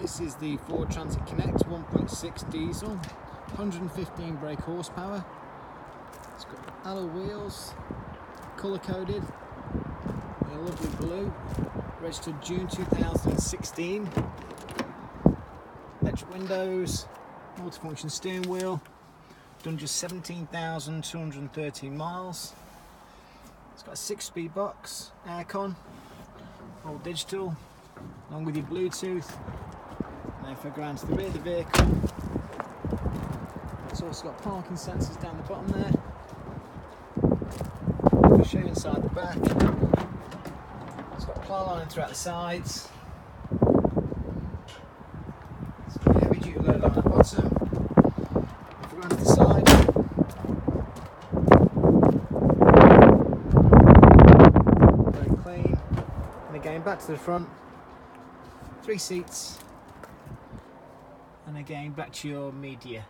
This is the Ford Transit Connect 1.6 diesel, 115 brake horsepower. It's got alloy wheels, colour coded, a lovely blue, registered June 2016. Electric windows, multifunction steering wheel, done just 17,213 miles. It's got a six speed box, aircon, all digital, along with your Bluetooth. I go to the rear of the vehicle, it's also got parking sensors down the bottom there. If I show you inside the back, it's got plough line throughout the sides. It's got a heavy duty load on the bottom. If onto the side, very clean. And again, back to the front, three seats, and again back to your media